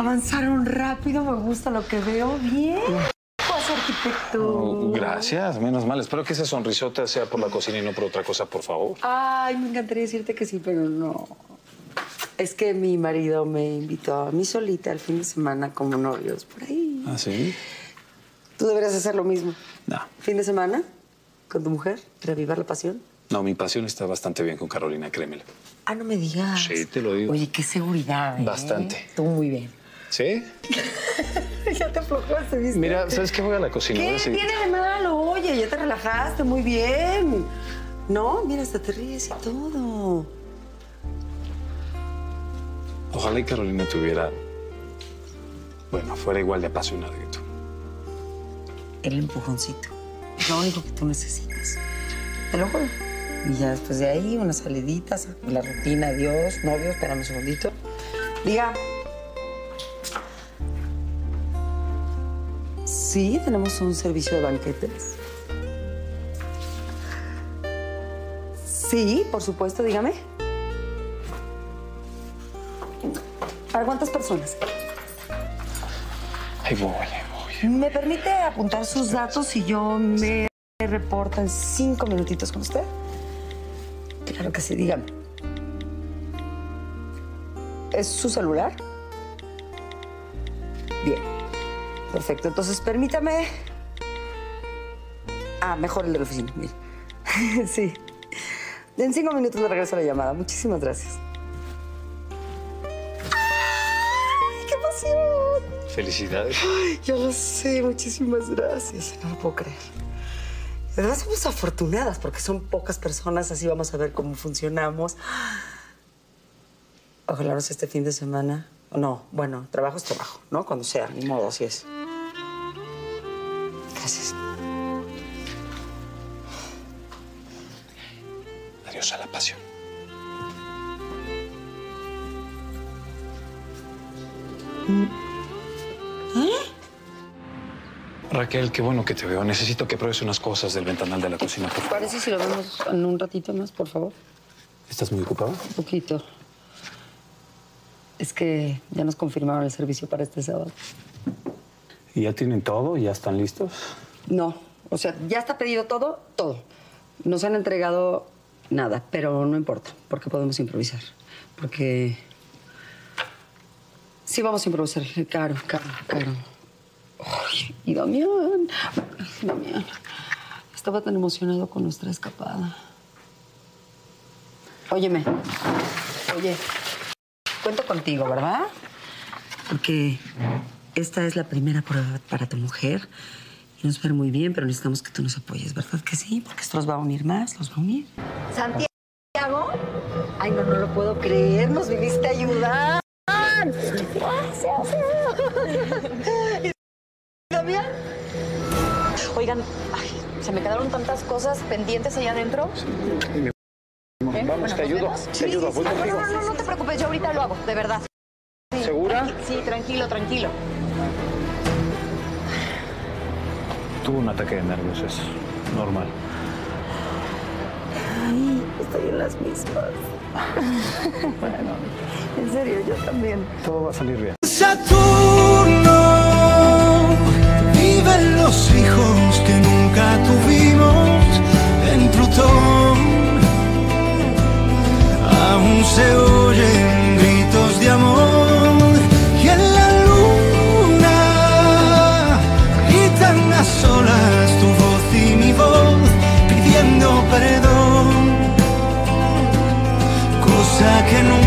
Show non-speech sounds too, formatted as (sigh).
Avanzaron rápido, me gusta lo que veo. Bien. Pues arquitecto. Oh, gracias, menos mal. Espero que esa sonrisota sea por la cocina y no por otra cosa, por favor. Ay, me encantaría decirte que sí, pero no. Es que mi marido me invitó a mí solita el fin de semana como novios por ahí. ¿Ah, sí? Tú deberías hacer lo mismo. No. Fin de semana con tu mujer, reavivar la pasión. No, mi pasión está bastante bien con Carolina, créemelo. Ah, no me digas. Sí, te lo digo. Oye, qué seguridad. ¿eh? Bastante. Tú muy bien. ¿Sí? (laughs) ya te aflojaste, ¿viste? Mira, ¿sabes qué? Voy a la cocina. ¿Qué seguir. tiene de malo? Oye, ya te relajaste muy bien. No, mira, hasta te ríes y todo. Ojalá y Carolina tuviera... Bueno, fuera igual de apasionada que tú. El empujoncito. Lo único que tú necesitas. Te lo juro. Y ya después de ahí, unas saliditas, la rutina, adiós, novio, espérame un segundito. Diga. Sí, tenemos un servicio de banquetes. Sí, por supuesto, dígame. ¿Para cuántas personas? Ahí voy, ahí voy. ¿Me permite apuntar sus datos y yo me reporto en cinco minutitos con usted? Claro que sí, dígame. ¿Es su celular? Perfecto. Entonces, permítame. Ah, mejor el de la oficina. Mire. (laughs) sí. En cinco minutos le regreso la llamada. Muchísimas gracias. ¡Ay, qué emoción! Felicidades. Yo lo sé, muchísimas gracias. No lo puedo creer. Además somos afortunadas porque son pocas personas, así vamos a ver cómo funcionamos. Ojalá no sea este fin de semana. No, bueno, trabajo es trabajo, ¿no? Cuando sea, ni modo, así es. Gracias. Adiós a la pasión. Raquel, qué bueno que te veo. Necesito que pruebes unas cosas del ventanal de la cocina, por favor. ¿Parece si lo vemos en un ratito más, por favor? ¿Estás muy ocupada? Un poquito. Es que ya nos confirmaron el servicio para este sábado. ¿Y ya tienen todo? ¿Ya están listos? No, o sea, ya está pedido todo, todo. Nos han entregado nada, pero no importa, porque podemos improvisar. Porque sí vamos a improvisar. Caro, caro, caro. Ay, y Damián, Damián, estaba tan emocionado con nuestra escapada. Óyeme, oye, cuento contigo, ¿verdad? Porque esta es la primera prueba para tu mujer. Y nos va a ver muy bien, pero necesitamos que tú nos apoyes, ¿verdad que sí? Porque esto los va a unir más, los va a unir. ¿Santiago? Ay, no, no lo puedo creer. Nos viniste a ayudar. Gracias. ¿Y Damián? Oigan, ay, se me quedaron tantas cosas pendientes allá adentro. ¿Eh? Vamos, te ayudo. Te ayudo, voy No, contigo. no, no, no te preocupes, yo ahorita lo hago, de verdad. Sí, ¿Segura? tranqui- Sí, tranquilo, tranquilo. Tuvo un ataque de nervios, es normal. Ay, estoy en las mismas. (laughs) Bueno, En serio, yo también. todo va a salir bien. Saturno, viven los hijos que nunca tuvimos en Plutón. Aún se que no